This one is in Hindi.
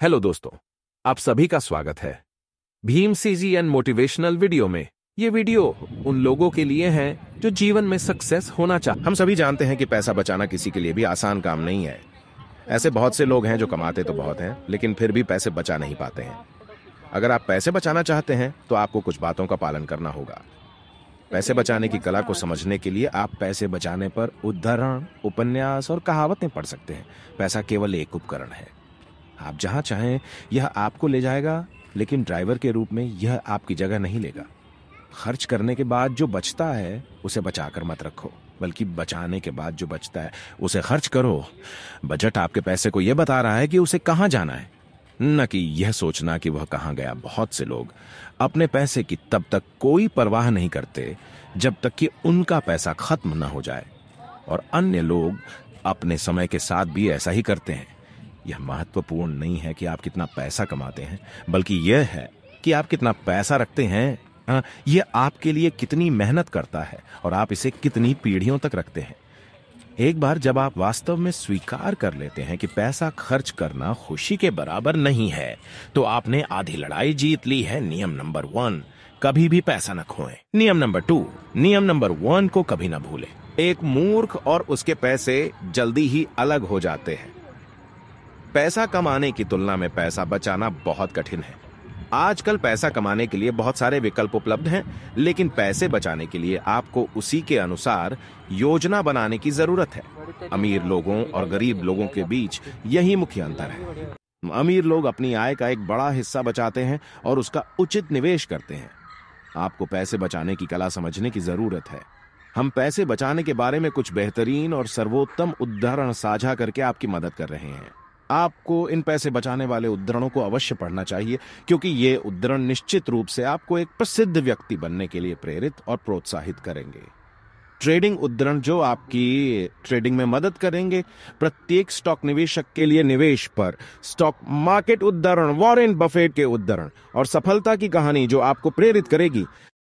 हेलो दोस्तों, आप सभी का स्वागत है। Bheem CG and motivational video में। ये वीडियो उन लोगों के लिए है जो जीवन में सक्सेस होना चाहते हम सभी जानते हैं कि पैसा बचाना किसी के लिए भी आसान काम नहीं है। ऐसे बहुत से लोग हैं जो कमाते तो बहुत हैं, लेकिन फिर भी पैसे बचा नहीं पाते हैं। अगर आप पैसे बचाना चाहते हैं तो आपको कुछ बातों का पालन करना होगा। पैसे बचाने की कला को समझने के लिए आप पैसे बचाने पर उदाहरण उपन्यास और कहावतें पढ़ सकते हैं। पैसा केवल एक उपकरण है। आप जहाँ चाहें, यह आपको ले जाएगा, लेकिन ड्राइवर के रूप में यह आपकी जगह नहीं लेगा। खर्च करने के बाद जो बचता है, उसे बचाकर मत रखो, बल्कि बचाने के बाद जो बचता है, उसे खर्च करो। बजट आपके पैसे को यह बता रहा है कि उसे कहाँ जाना है। न कि यह सोचना कि वह कहाँ गया। बहुत से लोग अपने पैसे की तब तक कोई परवाह नहीं करते, जब तक कि उनका पैसा खत्म न हो जाए। और अन्य लोग अपने समय के साथ भी ऐसा ही करते हैं। यह महत्वपूर्ण नहीं है कि आप कितना पैसा कमाते हैं बल्कि यह है कि आप कितना पैसा रखते हैं हाँ, यह आपके लिए कितनी मेहनत करता है और आप इसे कितनी पीढ़ियों तक रखते हैं। एक बार जब आप वास्तव में स्वीकार कर लेते हैं कि पैसा खर्च करना खुशी के बराबर नहीं है तो आपने आधी लड़ाई जीत ली है नियम नंबर वन कभी भी पैसा न खोए। नियम नंबर टू नियम नंबर वन को कभी ना भूले। एक मूर्ख और उसके पैसे जल्दी ही अलग हो जाते हैं। पैसा कमाने की तुलना में पैसा बचाना बहुत कठिन है। आजकल पैसा कमाने के लिए बहुत सारे विकल्प उपलब्ध हैं, लेकिन पैसे बचाने के लिए आपको उसी के अनुसार योजना बनाने की ज़रूरत है। अमीर लोगों और गरीब लोगों के बीच यही मुख्य अंतर है। अमीर लोग अपनी आय का एक बड़ा हिस्सा बचाते हैं और उसका उचित निवेश करते हैं। आपको पैसे बचाने की कला समझने की ज़रूरत है। हम पैसे बचाने के बारे में कुछ बेहतरीन और सर्वोत्तम उदाहरण साझा करके आपकी मदद कर रहे हैं। आपको इन पैसे बचाने वाले उद्धरणों को अवश्य पढ़ना चाहिए, क्योंकि ये उद्धरण निश्चित रूप से आपको एक प्रसिद्ध व्यक्ति बनने के लिए प्रेरित और प्रोत्साहित करेंगे। ट्रेडिंग उद्धरण जो आपकी ट्रेडिंग में मदद करेंगे, प्रत्येक स्टॉक निवेशक के लिए निवेश पर, स्टॉक मार्केट उद्धरण, वॉरेन बफेट के उद्धरण और सफलता की कहानी जो आपको प्रेरित करेगी।